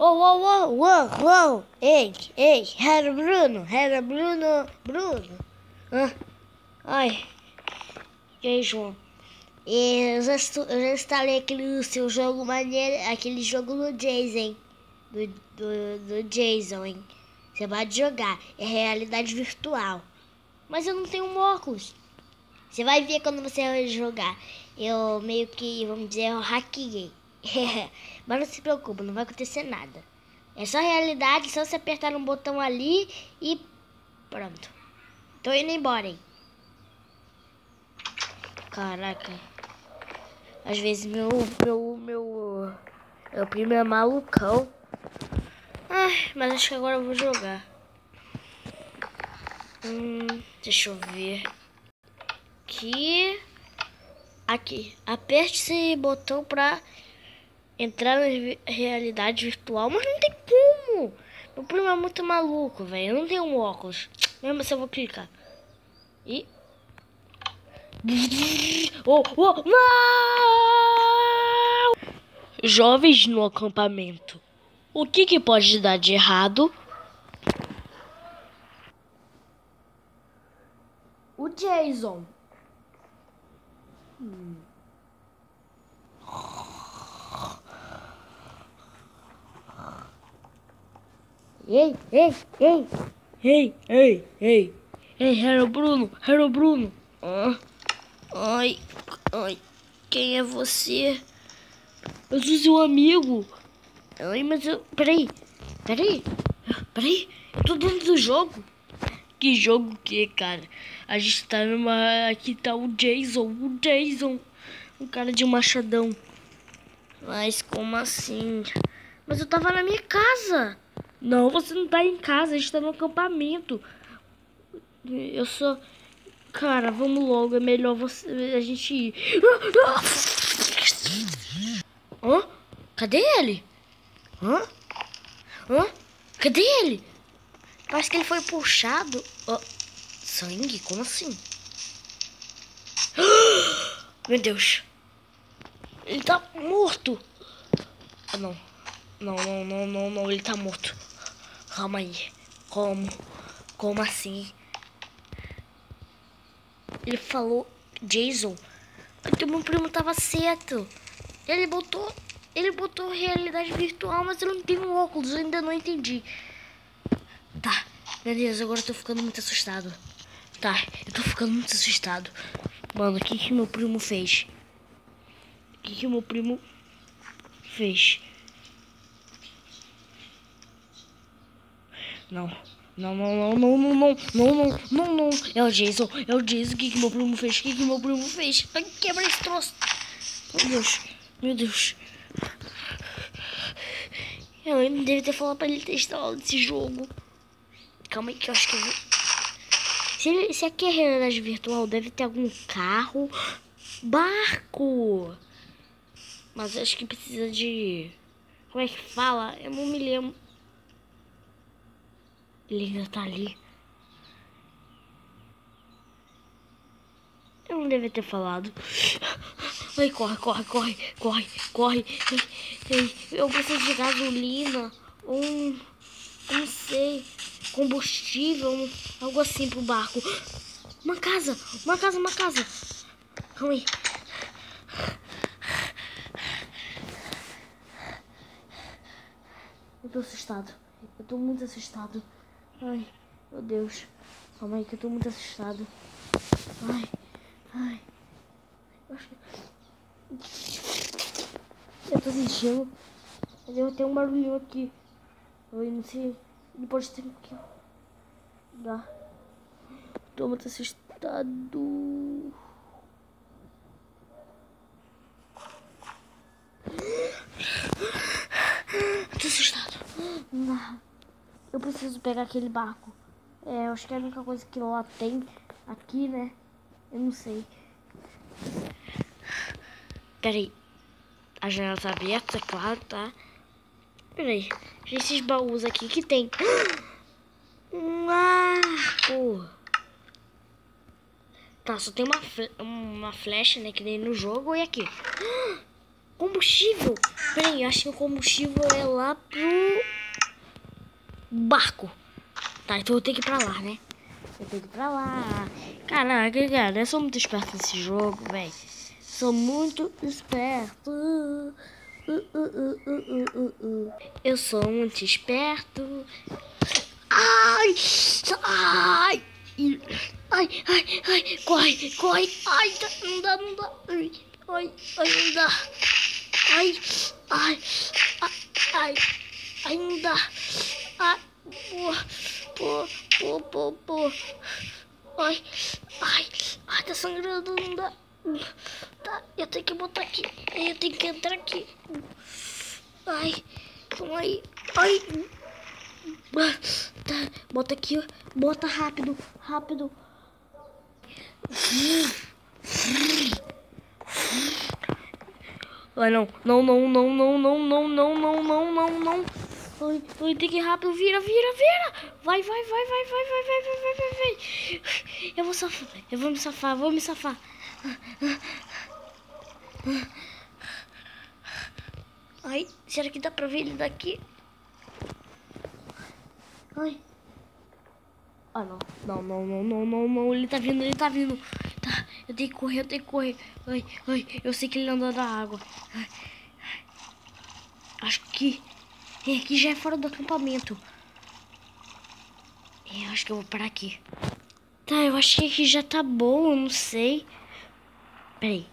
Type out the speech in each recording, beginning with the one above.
Oh, oh, oh, oh, oh. Ei, ei, era Bruno, era Bruno, Bruno. Ah, ai. E aí, João? Eu já, eu já instalei aquele seu jogo maneiro, aquele jogo do Jason, do, do, do Jason, hein? Você pode jogar, é realidade virtual. Mas eu não tenho um óculos. Você vai ver quando você jogar. Eu meio que, vamos dizer, eu hackeei. Mas não se preocupe, não vai acontecer nada. É só realidade, só você apertar um botão ali e pronto. Tô indo embora, hein? Caraca. Às vezes meu, meu, meu, meu primo é malucão. Ai, mas acho que agora eu vou jogar. Hum, deixa eu ver. Aqui. Aqui. Aperte esse botão pra entrar na realidade virtual. Mas não tem como. Meu primo é muito maluco, velho. Eu não tenho um óculos. Mesmo se eu vou clicar. E... Oh, oh, não! Jovens no acampamento. O que, que pode dar de errado? O Jason. Ei, ei, ei, ei, ei, ei, ei, era o Bruno, era o Bruno. Ah, ai, ai, quem é você? Eu sou seu amigo. Ai, mas eu. Peraí. Peraí. Peraí. Eu tô dentro do jogo. Que jogo que, cara? A gente tá numa. Aqui tá o Jason. O Jason. Um cara de machadão. Mas como assim? Mas eu tava na minha casa. Não, você não tá em casa. A gente tá no acampamento. Eu sou. Cara, vamos logo. É melhor você, a gente ir. Hã? Cadê ele? Hã? Hã? Cadê ele? Parece que ele foi puxado. Oh, sangue? Como assim? Meu Deus. Ele tá morto. Ah, não. Não, não, não, não, não. Ele tá morto. Calma aí. Como? Como assim? Ele falou Jason. Porque meu primo tava certo. Ele botou ele botou realidade virtual, mas eu não tenho óculos, eu ainda não entendi. Tá, beleza, agora eu tô ficando muito assustado. Tá, eu tô ficando muito assustado. Mano, o que que meu primo fez? O que que meu primo fez? Não, não, não, não, não, não, não, não, não, não, não. É o Jason, é o Jason. O que que meu primo fez? O que que meu primo fez? Ai, quebra esse troço. Meu Deus, meu Deus. Eu ainda deve ter falado pra ele instalado esse jogo. Calma aí que eu acho que eu vou... Se, se aqui é realidade virtual, deve ter algum carro, barco. Mas acho que precisa de... Como é que fala? Eu não me lembro. Ele ainda tá ali. Eu não devia ter falado. Ai, corre, corre, corre, corre, corre. Eu preciso de gasolina. Um. Não sei. Combustível. Um, algo assim pro barco. Uma casa, uma casa, uma casa. Calma aí. Eu tô assustado. Eu tô muito assustado. Ai, meu Deus. Calma aí que eu tô muito assustado. Ai, ai. Eu tô sentindo. Eu tenho um barulhinho aqui. Eu não sei. Ele pode ter aqui. Dá. Tô muito assustado. tô assustado. Não. Eu preciso pegar aquele barco. É, eu acho que é a única coisa que lá tem aqui, né? Eu não sei. Peraí. A janela tá aberta, claro, tá? Peraí. Esses baús aqui que tem. Um arco. Tá, só tem uma, uma flecha, né? Que nem no jogo. E aqui. Combustível. Peraí, acho que o combustível é lá pro barco. Tá, então eu tenho que ir pra lá, né? Eu tenho que ir pra lá. Caraca, cara, eu sou muito esperto nesse jogo, velho. Sou muito esperto. Uh, uh, uh, eu sou muito esperto. Ai! Ai! Ai, ai, ai, corre, corre, ai, não dá, não dá, ai, ai, ai, não dá, ai, ai, ai, ai, não dá, ai, pô, pô, pô, pô, ai, ai, ai, tá sangrando, não dá, tá, eu tenho que botar aqui, eu tenho que entrar aqui, ai, calma aí, ai, tá, bota aqui, bota rápido, rápido, Ai, não, não, não, não, não, não, não, não, não, não, não, Ai, ai, tem que ir rápido, vira, vira, vira. Vai, vai, vai, vai, vai, vai, vai, vai, vai, vai, vai. Eu vou safar, eu vou me safar, vou me safar. Ai, será que dá pra ver ele daqui? Ai. Ah, não. Não, não, não, não, não, não. Ele tá vindo, ele tá vindo. Tá, eu tenho que correr, eu tenho que correr. Ai, ai, eu sei que ele anda da água. Acho que... É, aqui já é fora do acampamento. É, acho que eu vou parar aqui. Tá, eu acho que aqui já tá bom, eu não sei. Peraí.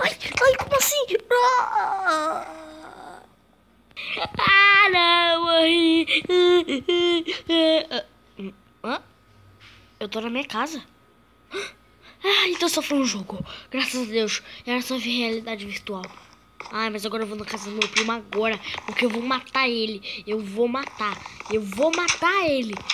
Ai, ai, como assim? Ah, ah não, morri. Hã? Eu tô na minha casa. Ah, então só foi um jogo. Graças a Deus. Era só realidade virtual. Ai, mas agora eu vou na casa do meu primo agora. Porque eu vou matar ele. Eu vou matar. Eu vou matar ele.